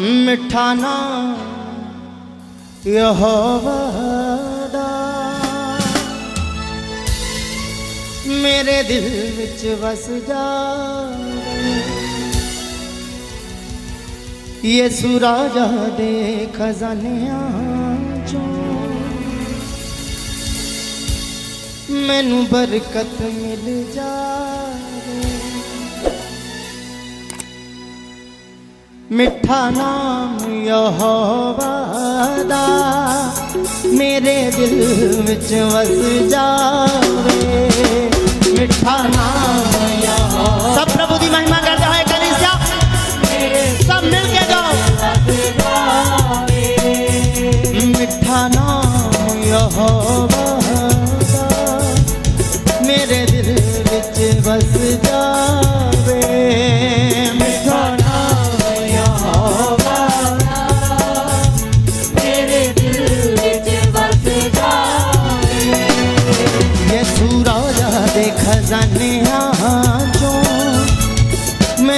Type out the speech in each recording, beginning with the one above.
मिठाना यह मेरे दिल विच बस जा। ये सुराजा दे खजानिया चो। मैनू बरकत मिल जा। मिठा नाम यहोवा मेरे दिल विच वस जावे। मिठा नाम यहोवा सब प्रभु की महिमा करता है कलिसिया सब मिल के जाओ। मिठा नाम यहोवा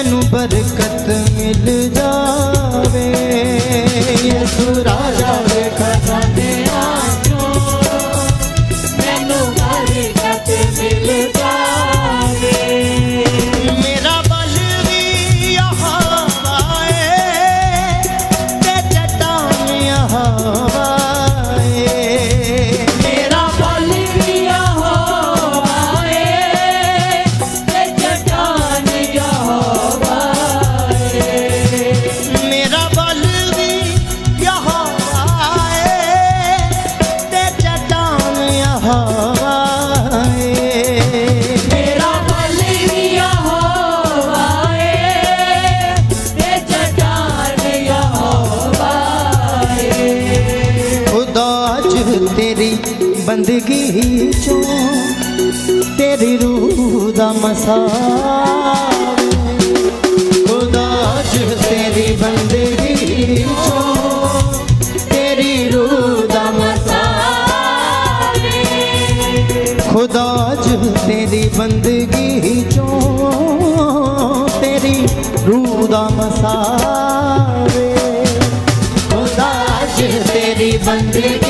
ਮੈਨੂੰ ਬਰਕਤ ਮਿਲ ਜਾਵੇ। ਬੰਦਗੀ ਚੋਂ ਤੇਰੀ ਰੂਹ ਦਾ ਮਸਾਵੇ ਖੁਦਾ ਅੱਜ ਤੇਰੀ ਬੰਦਗੀ ਚੋਂ ਤੇਰੀ ਰੂਹ ਦਾ ਮਸਾਵੇ ਖੁਦਾ ਅੱਜ ਤੇਰੀ ਬੰਦਗੀ ਚੋਂ ਤੇਰੀ ਰੂਹ ਦਾ ਮਸਾਵੇ ਖੁਦਾ ਅੱਜ ਤੇਰੀ ਬੰਦਗੀ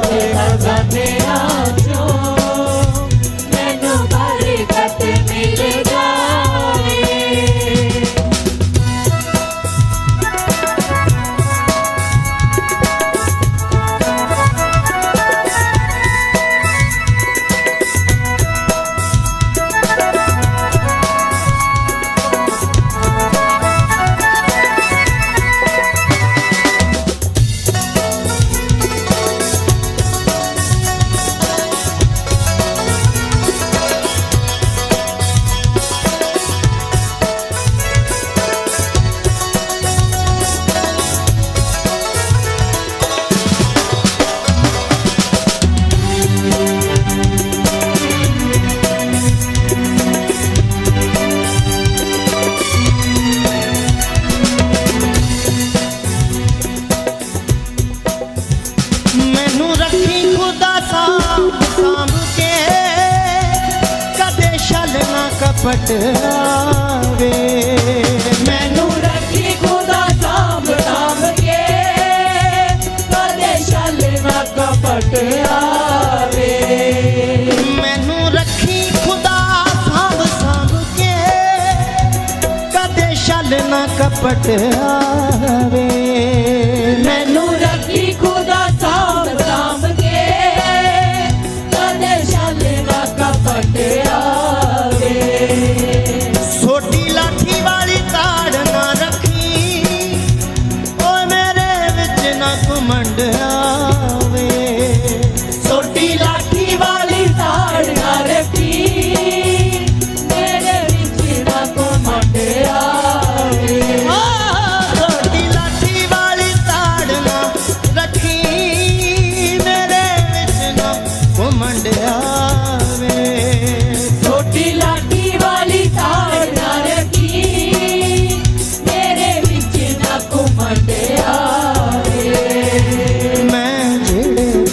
ਕਪਟ ਆਵੇ ਮੈਨੂੰ ਰੱਖੀ ਖੁਦਾ ਸਾਂਭ ਸਾਂਭ ਕੇ। ਕਦੇ ਛਲ ਨਾ ਕਪਟ ਆਵੇ ਮੈਨੂੰ ਰੱਖੀ ਖੁਦਾ ਸਾਂਭ ਸਾਂਭ ਕੇ। ਕਦੇ ਛਲ ਨਾ ਕਪਟ ਆਵੇ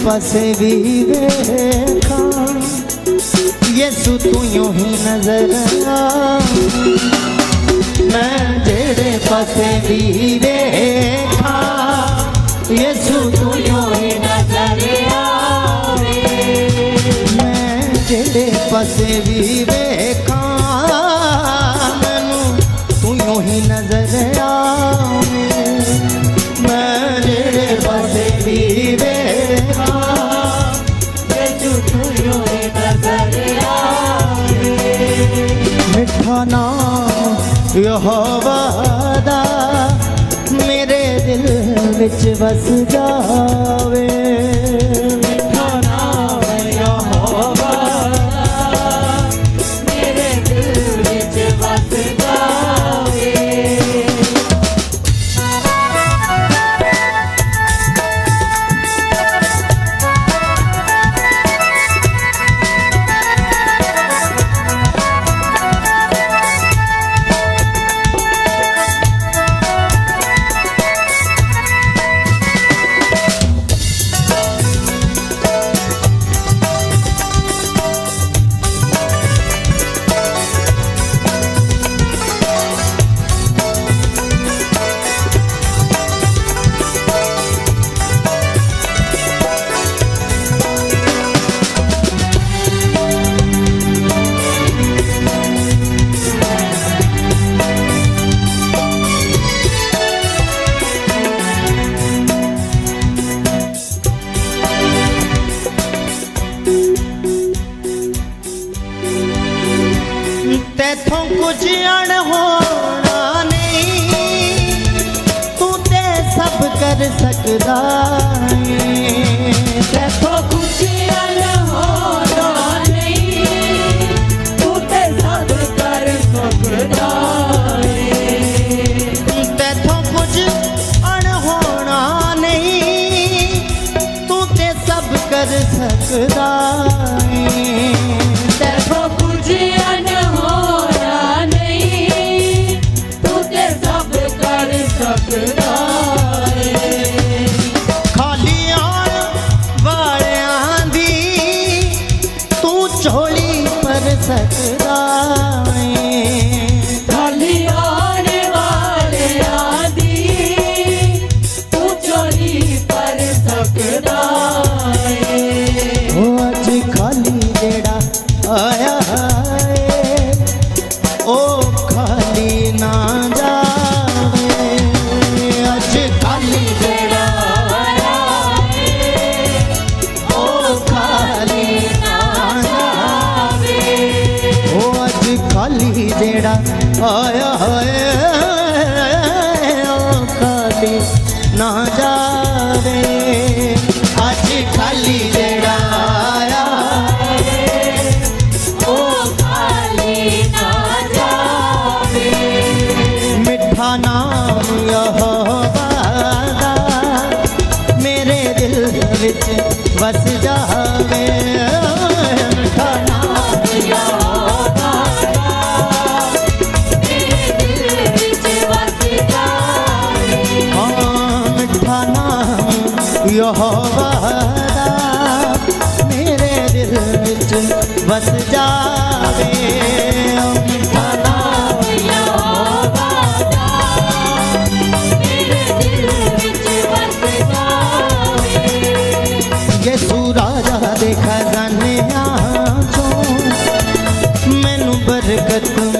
फसे भी देखा। यीशु तू यू ही नज़र मैं जेड़े फसे भी देखा। यीशु तू यू ही नज़र मैं जेड़े फसे भी देखा। ਯਹੋਵਾ ਦਾ ਮੇਰੇ ਦਿਲ ਵਿੱਚ ਵਸ ਜਾਵੇ। ਤੈਥੋਂ ਕੁਝ ਅਣ ਨਹੀਂ। ਤੂੰ ਤੇ ਸਭ ਕਰ ਸਕਦਾ ਏ। ਤੈਥੋਂ ਕੁਝ ਅਣ ਹੋਣਾ ਨਹੀਂ। ਤੂੰ ਤੇ ਸਭ ਕਰ ਸਕਦਾ ਸਕਦਾ કાલી બેડા આયા હે કાલી ના જાવે तुम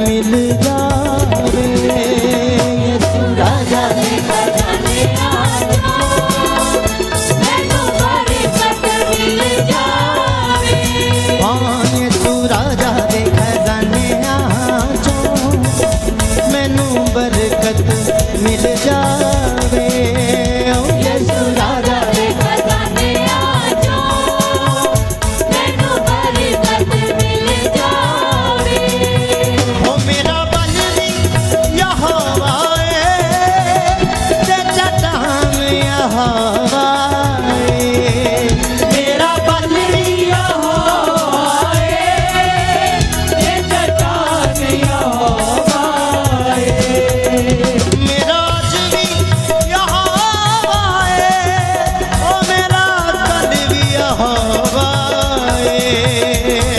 哎。